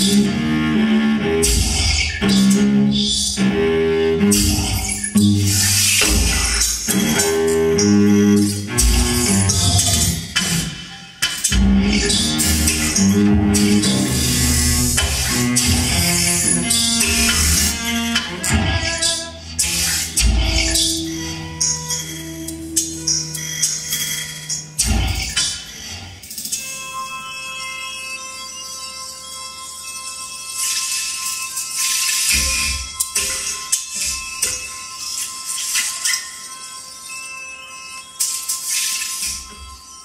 Música